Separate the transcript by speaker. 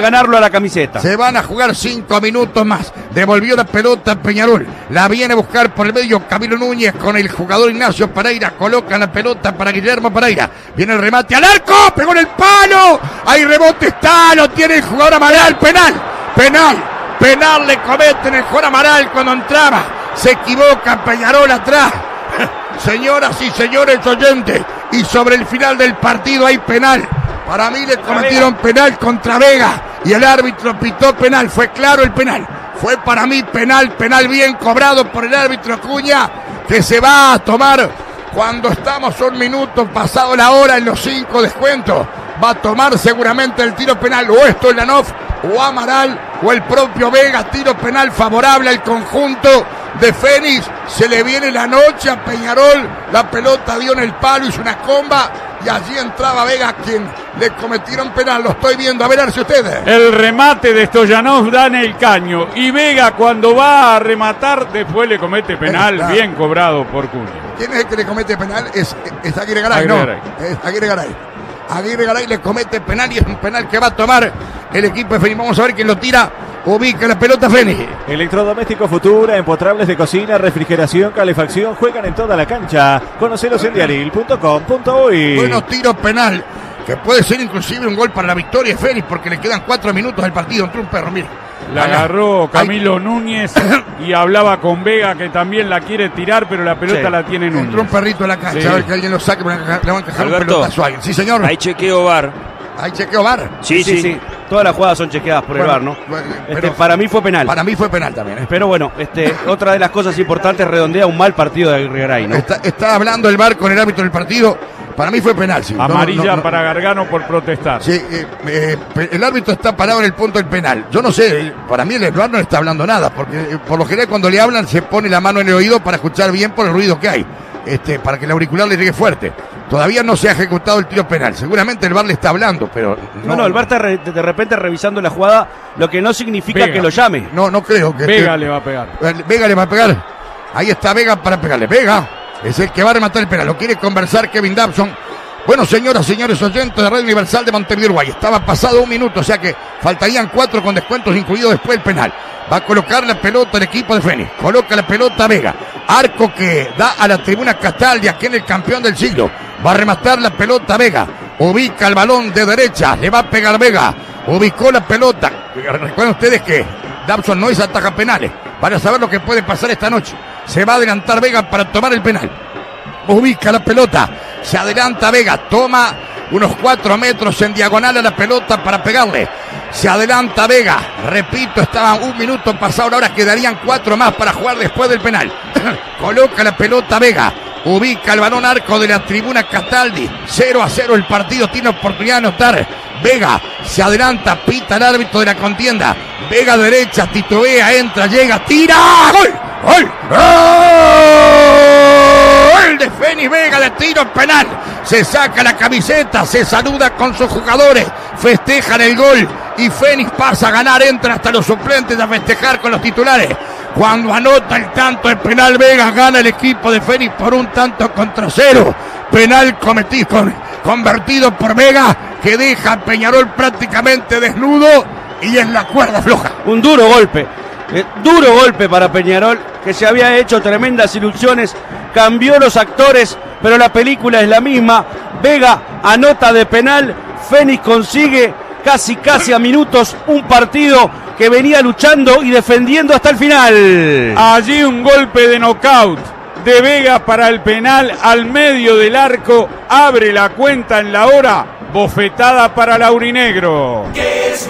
Speaker 1: de ganarlo a la camiseta.
Speaker 2: Se van a jugar cinco minutos más. Devolvió la pelota Peñarol. La viene a buscar por el medio Camilo Núñez con el jugador Ignacio Pereira. Coloca la pelota para Guillermo Pereira. Viene el remate al arco. Pegó en el palo. Hay rebote. Está. Lo tiene el jugador Amaral. Penal. Penal. Penal le cometen el jugador Amaral cuando entraba. Se equivoca Peñarol atrás. Señoras y señores oyentes. Y sobre el final del partido hay penal. Para mí le cometieron penal contra Vega y el árbitro pitó penal. Fue claro el penal. Fue para mí penal, penal bien cobrado por el árbitro Acuña, que se va a tomar cuando estamos un minuto pasado la hora en los cinco descuentos. Va a tomar seguramente el tiro penal o esto Lanov o Amaral o el propio Vega. Tiro penal favorable al conjunto de Fénix. Se le viene la noche a Peñarol. La pelota dio en el palo, hizo una comba y allí entraba Vega quien le cometieron penal. Lo estoy viendo. A ver, si ustedes.
Speaker 3: El remate de Stoyanov da en el caño. Y Vega cuando va a rematar, después le comete penal.
Speaker 2: Está.
Speaker 3: Bien cobrado por Cunha.
Speaker 2: ¿Quién es el que le comete penal? Es, es Aguirre Garay,
Speaker 3: Aguirre
Speaker 2: no.
Speaker 3: Garay.
Speaker 2: Es Aguirre Garay. Aguirre Garay le comete penal y es un penal que va a tomar el equipo de. Vamos a ver quién lo tira. Ubica la pelota Fénix.
Speaker 4: Electrodoméstico Futura, empotrables de cocina, refrigeración, calefacción, juegan en toda la cancha. Conocelos en diaril.com.uy.
Speaker 2: Buenos tiros penal. Que puede ser inclusive un gol para la victoria de Fénix porque le quedan cuatro minutos del partido. Entró un perro, mira.
Speaker 3: La agarró Camilo Núñez y hablaba con Vega que también la quiere tirar, pero la pelota
Speaker 1: Sí.
Speaker 3: la tiene
Speaker 2: Entró un
Speaker 3: Núñez.
Speaker 2: perrito en la cancha.
Speaker 3: Sí.
Speaker 2: A ver que alguien lo saque. porque Le van a encajar un pelotazo a alguien. Sí, señor.
Speaker 5: Hay chequeo bar.
Speaker 2: Hay chequeo bar.
Speaker 5: Sí, sí.
Speaker 1: Todas las jugadas son chequeadas por el
Speaker 2: Bueno,
Speaker 1: VAR, ¿no?
Speaker 2: bueno,
Speaker 1: Este,
Speaker 2: pero-
Speaker 1: para mí fue penal.
Speaker 2: Para mí fue penal también. ¿eh?
Speaker 1: Pero bueno, este, otra de las cosas importantes redondea un mal partido de Aguirre Garay, ¿no?
Speaker 2: Está, está hablando el bar con el árbitro del partido. Para mí fue penal. sí. No, no,
Speaker 3: Amarilla
Speaker 2: no,
Speaker 3: para Gargano por protestar.
Speaker 2: Sí, eh, eh, el árbitro está parado en el punto del penal. Yo no sé, para mí el VAR no le está hablando nada, porque eh, por lo general cuando le hablan se pone la mano en el oído para escuchar bien por el ruido que hay, este, para que el auricular le llegue fuerte. Todavía no se ha ejecutado el tiro penal. Seguramente el VAR le está hablando, pero
Speaker 1: No, no, el VAR está re- de repente revisando la jugada, lo que no significa
Speaker 3: Vega.
Speaker 1: que lo llame.
Speaker 2: No, no creo que
Speaker 3: Vega
Speaker 2: este-
Speaker 3: le va a pegar.
Speaker 2: Vega le va a pegar. Ahí está Vega para pegarle. Vega es el que va a rematar el penal. Lo quiere conversar Kevin Dabson. Bueno, señoras, señores oyentes de Radio Universal de Montevideo, Uruguay. Estaba pasado un minuto, o sea que faltarían cuatro con descuentos incluido después el penal. Va a colocar la pelota el equipo de Fénix. Coloca la pelota Vega. Arco que da a la tribuna Castaldi, aquí en el campeón del siglo. Va a rematar la pelota Vega. Ubica el balón de derecha. Le va a pegar Vega. Ubicó la pelota. Recuerden ustedes que Dabson no es ataja penales. Para saber lo que puede pasar esta noche. Se va a adelantar Vega para tomar el penal. Ubica la pelota. Se adelanta Vega. Toma unos cuatro metros en diagonal a la pelota para pegarle. Se adelanta Vega. Repito, estaba un minuto pasado. Ahora quedarían cuatro más para jugar después del penal. Coloca la pelota Vega. Ubica el balón arco de la tribuna Cataldi. 0 a 0 el partido. Tiene oportunidad de anotar. Vega se adelanta, pita el árbitro de la contienda. Vega derecha, titubea, entra, llega, tira. ¡Gol! ¡Gol! ¡Gol! de Fénix Vega de tiro penal. Se saca la camiseta, se saluda con sus jugadores, festejan el gol y Fénix pasa a ganar, entra hasta los suplentes a festejar con los titulares. Cuando anota el tanto de penal Vega, gana el equipo de Fénix por un tanto contra cero. Penal cometido, con- convertido por Vega, que deja a Peñarol prácticamente desnudo y en la cuerda floja.
Speaker 1: Un duro golpe. eh, duro golpe para Peñarol, que se había hecho tremendas ilusiones. Cambió los actores, pero la película es la misma. Vega anota de penal. Fénix consigue casi casi a minutos un partido que venía luchando y defendiendo hasta el final.
Speaker 3: Allí un golpe de knockout de Vega para el penal al medio del arco. Abre la cuenta en la hora. Bofetada para Laurinegro.
Speaker 6: Es.